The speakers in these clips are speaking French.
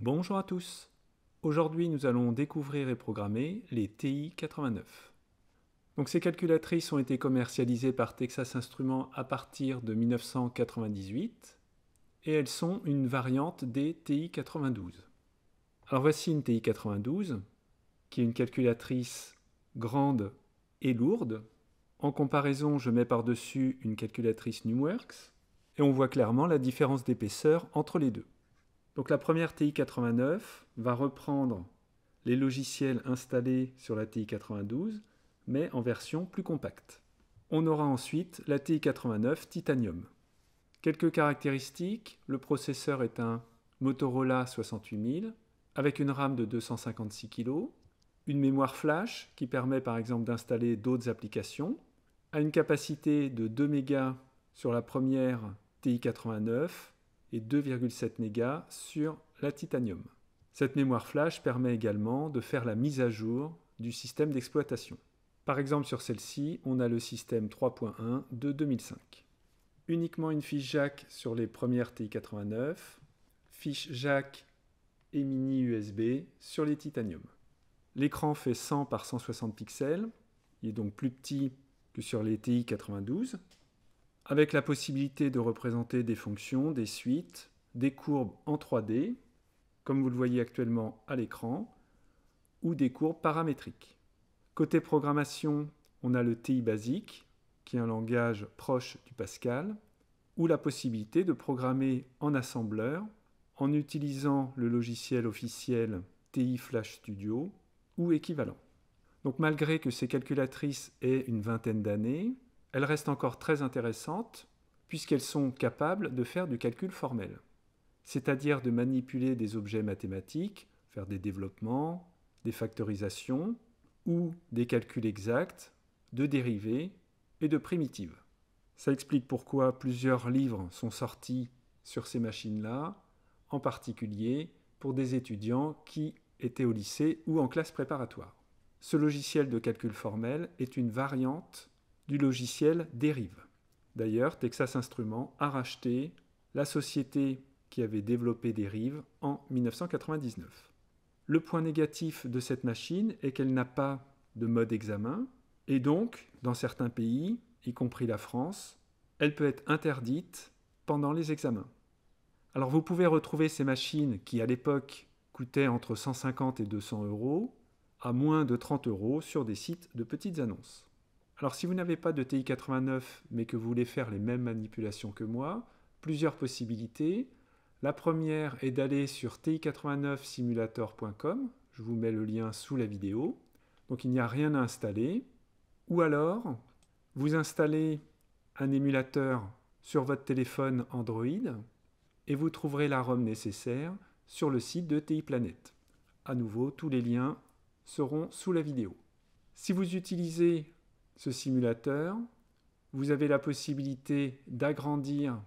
Bonjour à tous. Aujourd'hui, nous allons découvrir et programmer les TI-89. Donc ces calculatrices ont été commercialisées par Texas Instruments à partir de 1998 et elles sont une variante des TI-92. Alors voici une TI-92 qui est une calculatrice grande et lourde. En comparaison, je mets par-dessus une calculatrice Numworks et on voit clairement la différence d'épaisseur entre les deux. Donc la première TI-89 va reprendre les logiciels installés sur la TI-92, mais en version plus compacte. On aura ensuite la TI-89 Titanium. Quelques caractéristiques, le processeur est un Motorola 68000 avec une RAM de 256 kg, une mémoire flash qui permet par exemple d'installer d'autres applications, a une capacité de 2 MB sur la première TI-89 et 2,7 mégas sur la Titanium. Cette mémoire flash permet également de faire la mise à jour du système d'exploitation. Par exemple sur celle-ci, on a le système 3.1 de 2005. Uniquement une fiche jack sur les premières TI-89, fiche jack et mini USB sur les Titanium. L'écran fait 100 par 160 pixels, il est donc plus petit que sur les TI-92, avec la possibilité de représenter des fonctions, des suites, des courbes en 3D, comme vous le voyez actuellement à l'écran, ou des courbes paramétriques. Côté programmation, on a le TI Basic, qui est un langage proche du Pascal, ou la possibilité de programmer en assembleur en utilisant le logiciel officiel TI Flash Studio ou équivalent. Donc malgré que ces calculatrices aient une vingtaine d'années, elles restent encore très intéressantes puisqu'elles sont capables de faire du calcul formel, c'est-à-dire de manipuler des objets mathématiques, faire des développements, des factorisations ou des calculs exacts, de dérivés et de primitives. Ça explique pourquoi plusieurs livres sont sortis sur ces machines-là, en particulier pour des étudiants qui étaient au lycée ou en classe préparatoire. Ce logiciel de calcul formel est une variante du logiciel Derive. D'ailleurs, Texas Instruments a racheté la société qui avait développé Derive en 1999. Le point négatif de cette machine est qu'elle n'a pas de mode examen et donc, dans certains pays, y compris la France, elle peut être interdite pendant les examens. Alors vous pouvez retrouver ces machines qui à l'époque coûtaient entre 150 et 200 euros à moins de 30 euros sur des sites de petites annonces. Alors si vous n'avez pas de TI-89 mais que vous voulez faire les mêmes manipulations que moi, plusieurs possibilités. La première est d'aller sur ti89simulator.com, je vous mets le lien sous la vidéo, donc il n'y a rien à installer. Ou alors, vous installez un émulateur sur votre téléphone Android et vous trouverez la ROM nécessaire sur le site de TI Planet. À nouveau, tous les liens seront sous la vidéo. Si vous utilisez ce simulateur, vous avez la possibilité d'agrandir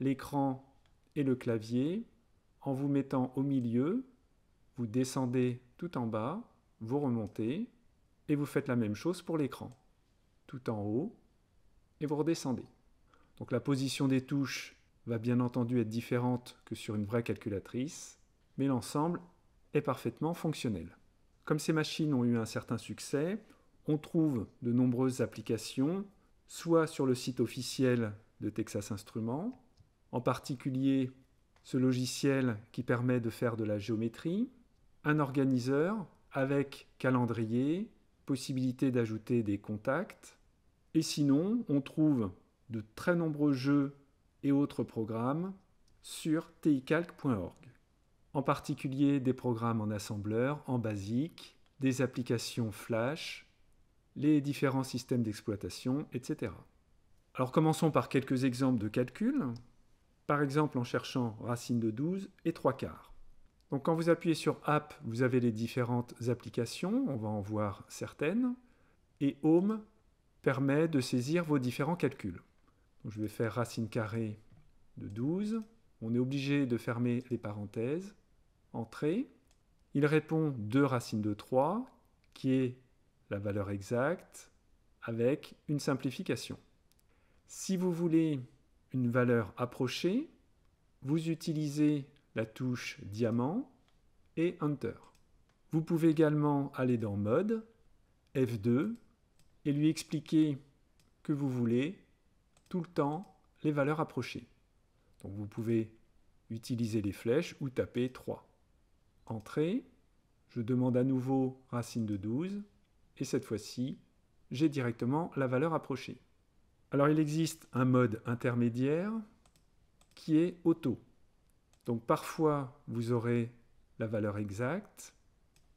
l'écran et le clavier en vous mettant au milieu, vous descendez tout en bas, vous remontez et vous faites la même chose pour l'écran. Tout en haut et vous redescendez. Donc la position des touches va bien entendu être différente que sur une vraie calculatrice, mais l'ensemble est parfaitement fonctionnel. Comme ces machines ont eu un certain succès, on trouve de nombreuses applications, soit sur le site officiel de Texas Instruments, en particulier ce logiciel qui permet de faire de la géométrie, un organiseur avec calendrier, possibilité d'ajouter des contacts, et sinon on trouve de très nombreux jeux et autres programmes sur ticalc.org. En particulier des programmes en assembleur, en basique, des applications Flash, les différents systèmes d'exploitation, etc. Alors commençons par quelques exemples de calcul. Par exemple en cherchant racine de 12 et 3 quarts. Donc quand vous appuyez sur App, vous avez les différentes applications, on va en voir certaines. Et Home permet de saisir vos différents calculs. Je vais faire racine carrée de 12. On est obligé de fermer les parenthèses. Entrée. Il répond 2 racines de 3, qui est la valeur exacte avec une simplification. Si vous voulez une valeur approchée, vous utilisez la touche diamant et Enter. Vous pouvez également aller dans Mode, F2, et lui expliquer que vous voulez tout le temps les valeurs approchées. Donc vous pouvez utiliser les flèches ou taper 3. Entrée, je demande à nouveau racine de 12, et cette fois-ci, j'ai directement la valeur approchée. Alors il existe un mode intermédiaire qui est auto. Donc parfois, vous aurez la valeur exacte,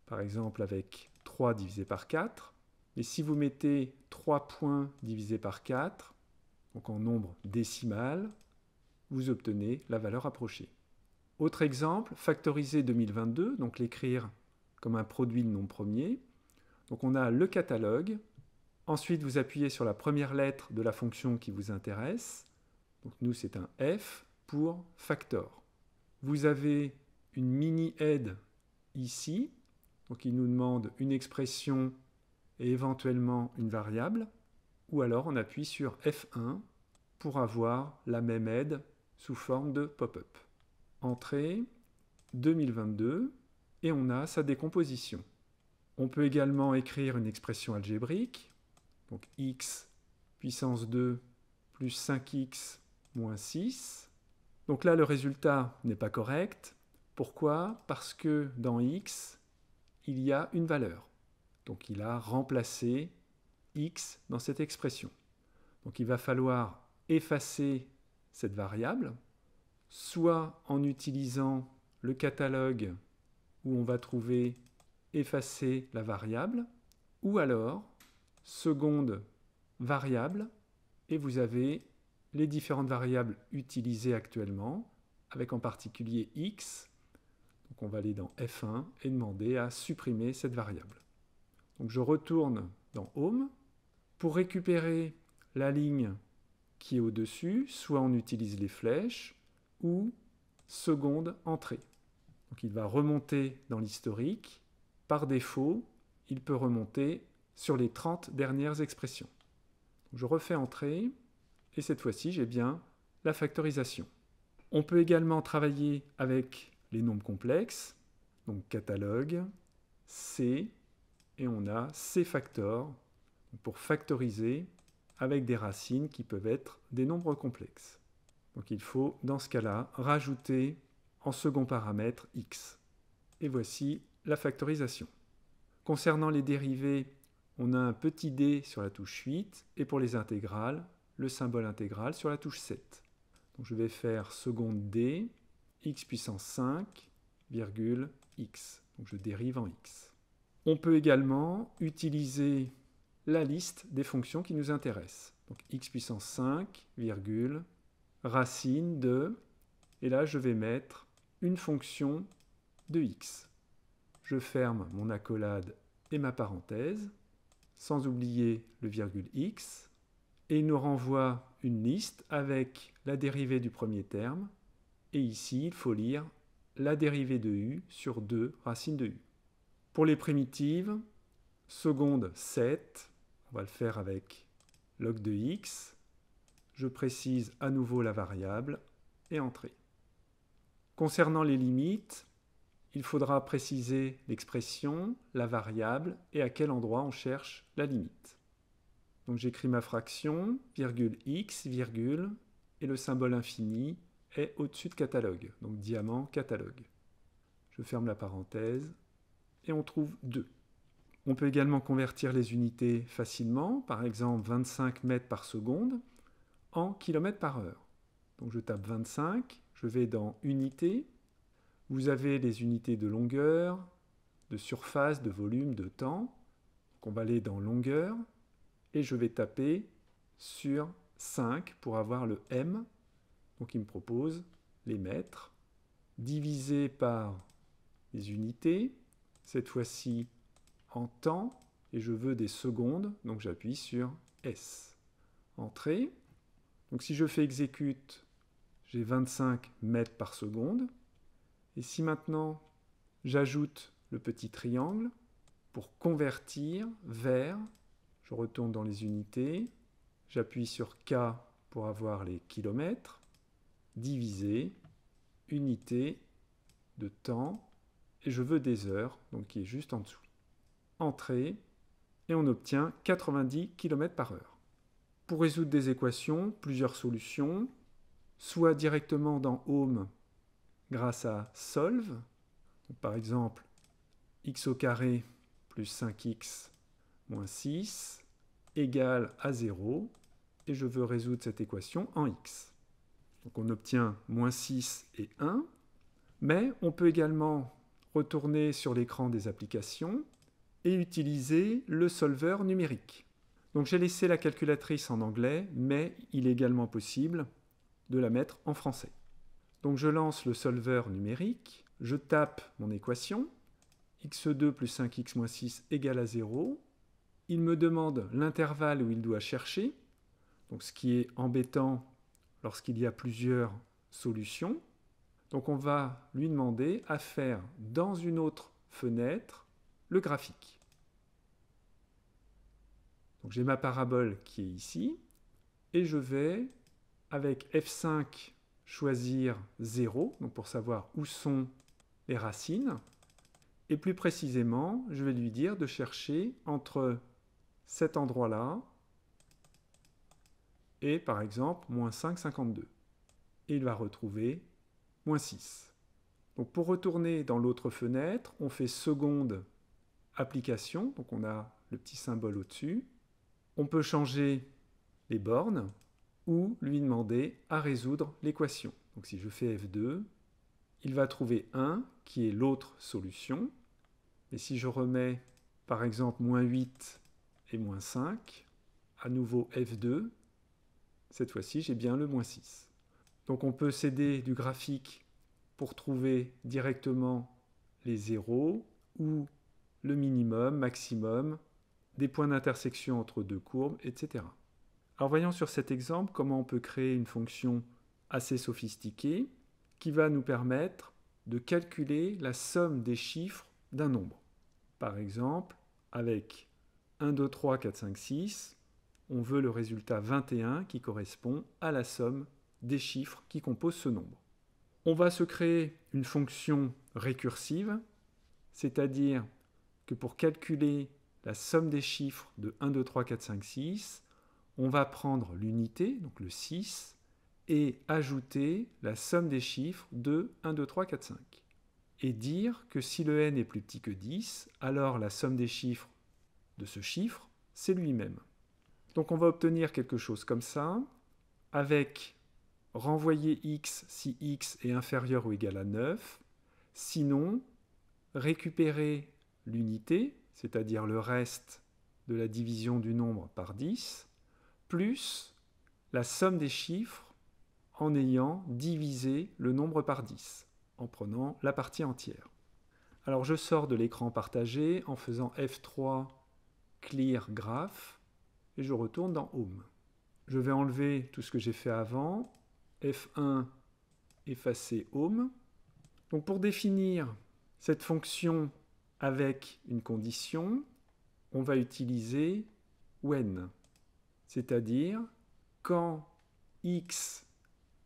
par exemple avec 3 divisé par 4. Mais si vous mettez 3 points divisé par 4, donc en nombre décimal, vous obtenez la valeur approchée. Autre exemple, factoriser 2022, donc l'écrire comme un produit de nom premier. Donc on a le catalogue. Ensuite, vous appuyez sur la première lettre de la fonction qui vous intéresse. Donc nous, c'est un F pour factor. Vous avez une mini-aide ici. Donc il nous demande une expression et éventuellement une variable. Ou alors on appuie sur F1 pour avoir la même aide sous forme de pop-up. Entrée 2022 et on a sa décomposition. On peut également écrire une expression algébrique, donc x puissance 2 plus 5x moins 6. Donc là, le résultat n'est pas correct. Pourquoi? Parce que dans x, il y a une valeur. Donc il a remplacé x dans cette expression. Donc il va falloir effacer cette variable, soit en utilisant le catalogue où on va trouver effacer la variable, ou alors seconde variable, et vous avez les différentes variables utilisées actuellement, avec en particulier x. Donc on va aller dans F1 et demander à supprimer cette variable. Donc je retourne dans Home. Pour récupérer la ligne qui est au-dessus, soit on utilise les flèches, ou seconde entrée. Donc il va remonter dans l'historique. Par défaut, il peut remonter sur les 30 dernières expressions. je refais entrée, et cette fois-ci, j'ai bien la factorisation. On peut également travailler avec les nombres complexes, donc catalogue, C, et on a C factor pour factoriser avec des racines qui peuvent être des nombres complexes. Donc il faut, dans ce cas-là, rajouter en second paramètre x. Et voici la factorisation. Concernant les dérivés, on a un petit d sur la touche 8, et pour les intégrales, le symbole intégral sur la touche 7. Donc je vais faire seconde d, x puissance 5, virgule, x. Donc je dérive en x. On peut également utiliser la liste des fonctions qui nous intéressent. Donc x puissance 5, virgule, racine de, et là je vais mettre une fonction de x. Je ferme mon accolade et ma parenthèse, sans oublier le virgule x, et il nous renvoie une liste avec la dérivée du premier terme, et ici il faut lire la dérivée de u sur 2 racine de u. Pour les primitives, seconde 7, on va le faire avec log de x. Je précise à nouveau la variable et entrée. Concernant les limites, il faudra préciser l'expression, la variable et à quel endroit on cherche la limite. Donc j'écris ma fraction, virgule x, virgule, et le symbole infini est au-dessus de catalogue, donc diamant catalogue. Je ferme la parenthèse et on trouve 2. On peut également convertir les unités facilement, par exemple 25 mètres par seconde, en kilomètres par heure. Donc je tape 25, je vais dans Unités, vous avez les unités de longueur, de surface, de volume, de temps. Donc on va aller dans longueur, et je vais taper sur 5 pour avoir le M, donc il me propose les mètres, divisé par les unités, cette fois-ci en temps, et je veux des secondes, donc j'appuie sur S. Entrée. Donc si je fais exécute, j'ai 25 mètres par seconde. Et si maintenant j'ajoute le petit triangle pour convertir vers, je retourne dans les unités, j'appuie sur K pour avoir les kilomètres, divisé, unité de temps et je veux des heures, donc qui est juste en dessous. Entrée, et on obtient 90 km par heure. Pour résoudre des équations, plusieurs solutions, soit directement dans Home grâce à Solve, par exemple x au carré plus 5x moins 6 égale à 0, et je veux résoudre cette équation en x. Donc on obtient moins 6 et 1, mais on peut également retourner sur l'écran des applications et utiliser le solveur numérique. Donc j'ai laissé la calculatrice en anglais, mais il est également possible de la mettre en français. Donc je lance le solveur numérique, je tape mon équation, x2 plus 5x moins 6 égale à 0. Il me demande l'intervalle où il doit chercher, ce qui est embêtant lorsqu'il y a plusieurs solutions. Donc on va lui demander à faire dans une autre fenêtre le graphique. J'ai ma parabole qui est ici, et je vais, avec F5, choisir 0, donc pour savoir où sont les racines. Et plus précisément, je vais lui dire de chercher entre cet endroit-là et par exemple moins 5, 52. Et il va retrouver moins 6. Donc pour retourner dans l'autre fenêtre, on fait seconde application, donc on a le petit symbole au-dessus. On peut changer les bornes ou lui demander à résoudre l'équation. Donc si je fais F2, il va trouver 1 qui est l'autre solution. Et si je remets par exemple moins 8 et moins 5, à nouveau F2, cette fois-ci j'ai bien le moins 6. Donc on peut s'aider du graphique pour trouver directement les zéros ou le minimum, maximum, des points d'intersection entre deux courbes, etc. Alors voyons sur cet exemple comment on peut créer une fonction assez sophistiquée qui va nous permettre de calculer la somme des chiffres d'un nombre. Par exemple, avec 1, 2, 3, 4, 5, 6, on veut le résultat 21 qui correspond à la somme des chiffres qui composent ce nombre. On va se créer une fonction récursive, c'est-à-dire que pour calculer la somme des chiffres de 1, 2, 3, 4, 5, 6, on va prendre l'unité, donc le 6, et ajouter la somme des chiffres de 1, 2, 3, 4, 5. Et dire que si le n est plus petit que 10, alors la somme des chiffres de ce chiffre, c'est lui-même. Donc on va obtenir quelque chose comme ça, avec renvoyer x si x est inférieur ou égal à 9, sinon récupérer l'unité, c'est-à-dire le reste de la division du nombre par 10, plus la somme des chiffres en ayant divisé le nombre par 10, en prenant la partie entière. Alors je sors de l'écran partagé en faisant F3 Clear Graph et je retourne dans Home. Je vais enlever tout ce que j'ai fait avant, F1 effacer Home. Donc pour définir cette fonction avec une condition, on va utiliser when c'est-à-dire quand x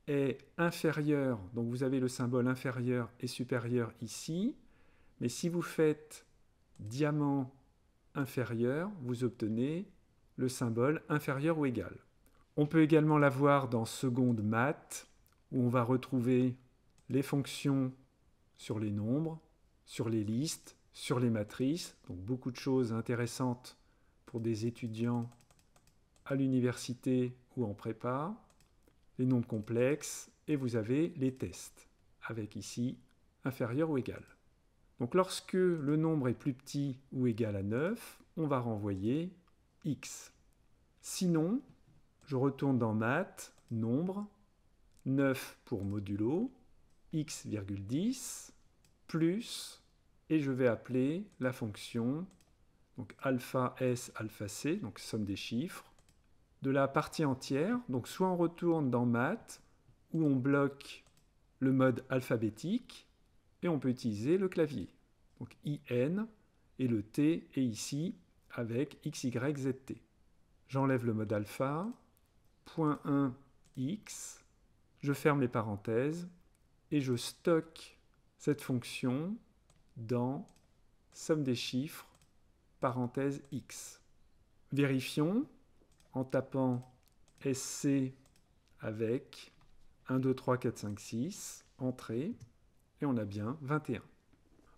est inférieur, donc vous avez le symbole inférieur et supérieur ici, mais si vous faites diamant inférieur, vous obtenez le symbole inférieur ou égal. On peut également l'avoir dans seconde maths, où on va retrouver les fonctions sur les nombres, sur les listes, sur les matrices, donc beaucoup de choses intéressantes pour des étudiants à l'université ou en prépa, les nombres complexes, et vous avez les tests, avec ici inférieur ou égal. Donc lorsque le nombre est plus petit ou égal à 9, on va renvoyer x. Sinon, je retourne dans maths, nombre, 9 pour modulo, x,10, plus, et je vais appeler la fonction donc alpha s, alpha c, donc somme des chiffres, de la partie entière. Donc soit on retourne dans maths, où on bloque le mode alphabétique, et on peut utiliser le clavier. Donc IN, et le T est ici avec XYZT. J'enlève le mode alpha, point 1 X, je ferme les parenthèses, et je stocke cette fonction dans somme des chiffres, parenthèse x. Vérifions en tapant SC avec 1, 2, 3, 4, 5, 6, entrée, et on a bien 21.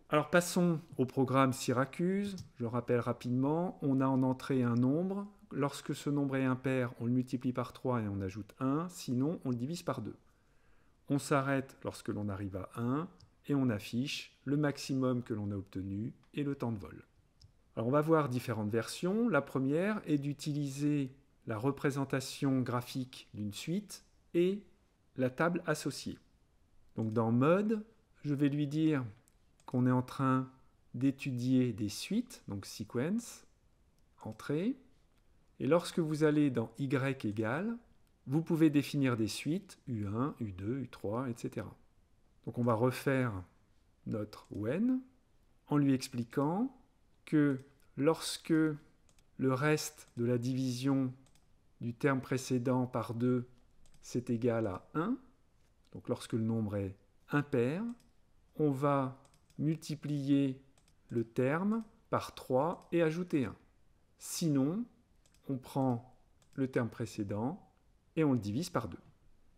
Alors passons au programme Syracuse. Je rappelle rapidement, on a en entrée un nombre. Lorsque ce nombre est impair, on le multiplie par 3 et on ajoute 1, sinon on le divise par 2. On s'arrête lorsque l'on arrive à 1 et on affiche le maximum que l'on a obtenu et le temps de vol. Alors on va voir différentes versions. La première est d'utiliser la représentation graphique d'une suite et la table associée. Donc dans Mode, je vais lui dire qu'on est en train d'étudier des suites, donc sequence, entrée. Et lorsque vous allez dans Y égale, vous pouvez définir des suites U1, U2, U3, etc. Donc on va refaire notre when en lui expliquant que lorsque le reste de la division du terme précédent par 2 c'est égal à 1, donc lorsque le nombre est impair, on va multiplier le terme par 3 et ajouter 1. Sinon, on prend le terme précédent et on le divise par 2.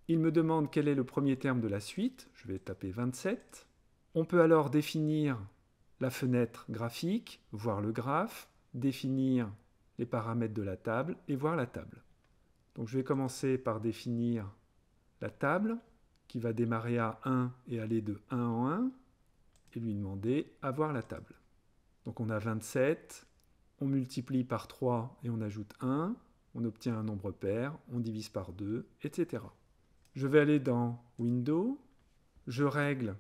Il me demande quel est le premier terme de la suite, je vais taper 27. On peut alors définir la fenêtre graphique, voir le graphe, définir les paramètres de la table et voir la table. Donc je vais commencer par définir la table qui va démarrer à 1 et aller de 1 en 1 et lui demander à voir la table. Donc on a 27, on multiplie par 3 et on ajoute 1, on obtient un nombre pair, on divise par 2, etc. Je vais aller dans Windows, je règle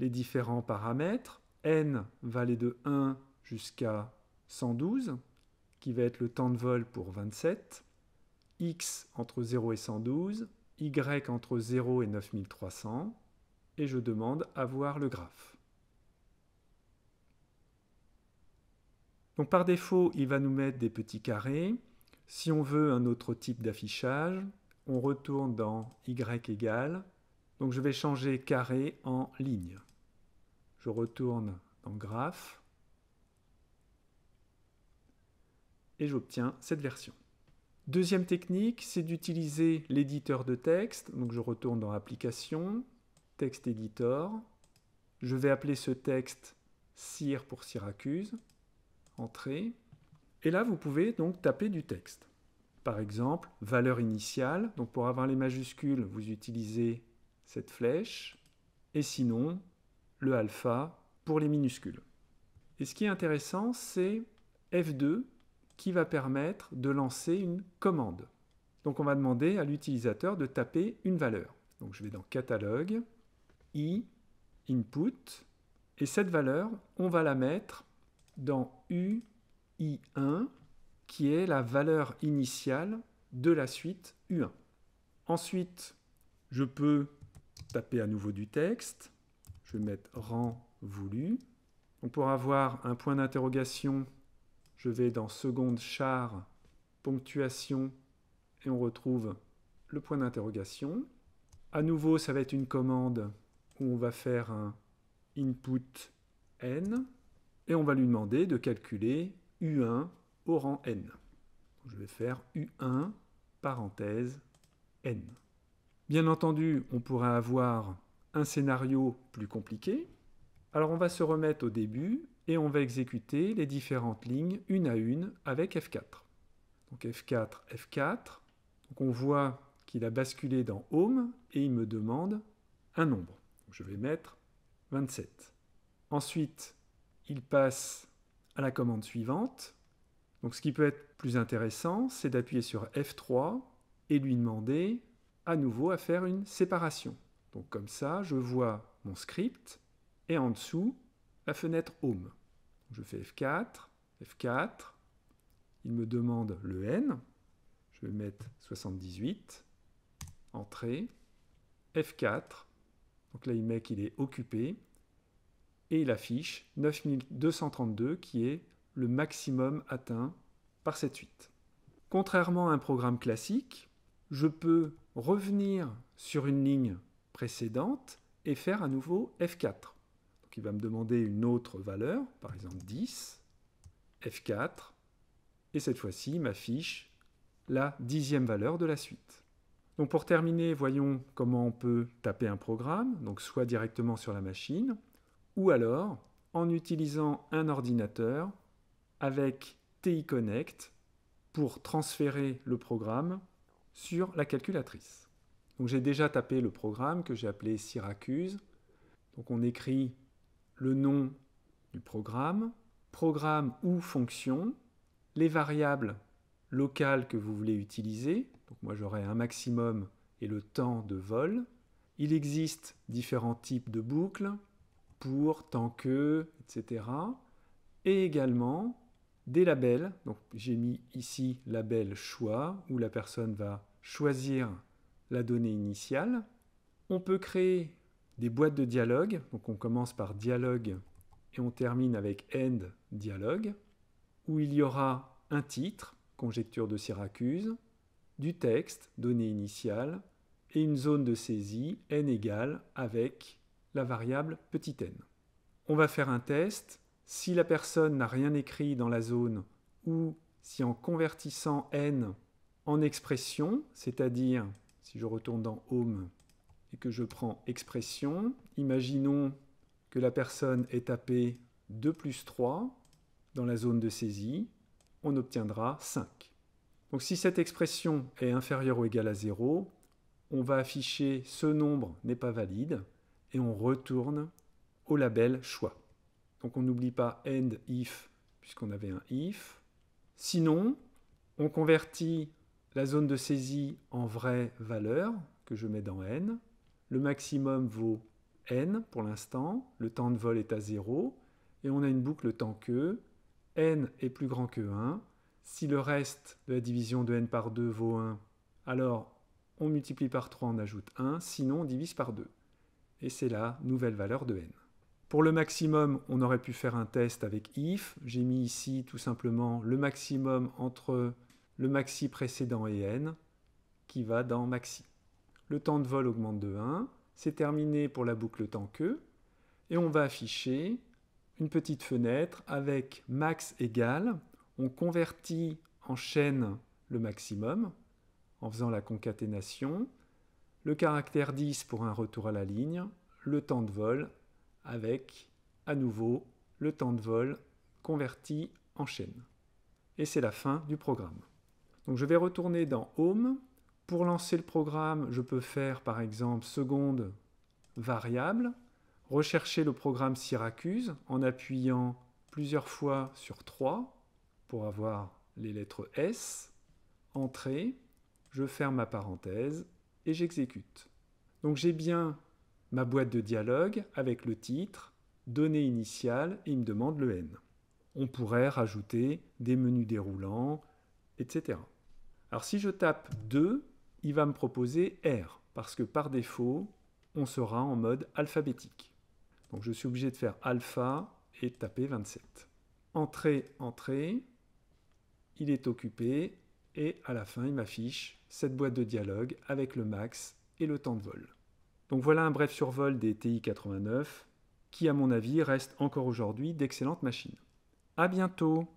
les différents paramètres. n va aller de 1 jusqu'à 112, qui va être le temps de vol pour 27, x entre 0 et 112, y entre 0 et 9300, et je demande à voir le graphe. Donc par défaut, il va nous mettre des petits carrés. Si on veut un autre type d'affichage, on retourne dans y égale. Donc je vais changer carré en ligne. Je retourne dans graphe et j'obtiens cette version. Deuxième technique, c'est d'utiliser l'éditeur de texte. Donc je retourne dans Application, Texte Editor. Je vais appeler ce texte CIR pour Syracuse. Entrée. Et là, vous pouvez donc taper du texte. Par exemple, valeur initiale. Donc pour avoir les majuscules, vous utilisez cette flèche. Et sinon, le alpha pour les minuscules. Et ce qui est intéressant, c'est F2 qui va permettre de lancer une commande. Donc on va demander à l'utilisateur de taper une valeur. Donc je vais dans Catalogue, i, Input, et cette valeur, on va la mettre dans UI1, qui est la valeur initiale de la suite U1. Ensuite, je peux taper à nouveau du texte. Je vais mettre rang voulu. Donc pour avoir un point d'interrogation je vais dans seconde char, ponctuation, et on retrouve le point d'interrogation. À nouveau, ça va être une commande où on va faire un input n, et on va lui demander de calculer U1 au rang n. Je vais faire U1, parenthèse, n. Bien entendu, on pourrait avoir un scénario plus compliqué. Alors on va se remettre au début et on va exécuter les différentes lignes une à une avec F4. Donc F4, F4. Donc on voit qu'il a basculé dans Home et il me demande un nombre. je vais mettre 27. Ensuite, il passe à la commande suivante. Donc ce qui peut être plus intéressant, c'est d'appuyer sur F3 et lui demander à nouveau à faire une séparation. Donc comme ça, je vois mon script et en dessous, la fenêtre Home. Je fais F4, F4, il me demande le N, je vais mettre 78, Entrée, F4, donc là il met qu'il est occupé, et il affiche 9232 qui est le maximum atteint par cette suite. Contrairement à un programme classique, je peux revenir sur une ligne précédente et faire à nouveau F4. Il va me demander une autre valeur, par exemple 10, F4, et cette fois-ci m'affiche la dixième valeur de la suite. Donc pour terminer, voyons comment on peut taper un programme, donc soit directement sur la machine, ou alors en utilisant un ordinateur avec TI Connect pour transférer le programme sur la calculatrice. Donc j'ai déjà tapé le programme que j'ai appelé Syracuse. Donc on écrit le nom du programme, programme ou fonction, les variables locales que vous voulez utiliser. Donc moi j'aurai un maximum et le temps de vol. Il existe différents types de boucles pour, tant que, etc. Et également des labels. Donc j'ai mis ici label choix où la personne va choisir la donnée initiale. On peut créer des boîtes de dialogue. Donc on commence par dialogue et on termine avec end dialogue où il y aura un titre, conjecture de Syracuse, du texte, donnée initiale, et une zone de saisie n égale avec la variable petit n. On va faire un test. Si la personne n'a rien écrit dans la zone ou si en convertissant n en expression, c'est-à-dire si je retourne dans Home et que je prends expression, imaginons que la personne ait tapé 2 plus 3 dans la zone de saisie, on obtiendra 5. Donc si cette expression est inférieure ou égale à 0, on va afficher ce nombre n'est pas valide et on retourne au label choix. Donc on n'oublie pas end if puisqu'on avait un if. Sinon, on convertit la zone de saisie en vraie valeur que je mets dans n. Le maximum vaut n pour l'instant, le temps de vol est à 0 et on a une boucle tant que n est plus grand que 1. Si le reste de la division de n par 2 vaut 1, alors on multiplie par 3, on ajoute 1, sinon on divise par 2. Et c'est la nouvelle valeur de n. Pour le maximum, on aurait pu faire un test avec if. J'ai mis ici tout simplement le maximum entre le maxi précédent et n, qui va dans maxi. Le temps de vol augmente de 1. C'est terminé pour la boucle temps que. Et on va afficher une petite fenêtre avec max égale. On convertit en chaîne le maximum en faisant la concaténation, le caractère 10 pour un retour à la ligne, le temps de vol avec à nouveau le temps de vol converti en chaîne. Et c'est la fin du programme. Donc je vais retourner dans Home. Pour lancer le programme, je peux faire par exemple seconde variable, rechercher le programme Syracuse en appuyant plusieurs fois sur 3 pour avoir les lettres S, entrée, je ferme ma parenthèse et j'exécute. Donc j'ai bien ma boîte de dialogue avec le titre, données initiales et il me demande le N. On pourrait rajouter des menus déroulants, etc. Alors si je tape 2, il va me proposer R, parce que par défaut, on sera en mode alphabétique. Donc je suis obligé de faire alpha et taper 27. Entrée, entrée, il est occupé, et à la fin, il m'affiche cette boîte de dialogue avec le max et le temps de vol. Donc voilà un bref survol des TI-89 qui, à mon avis, restent encore aujourd'hui d'excellentes machines. À bientôt!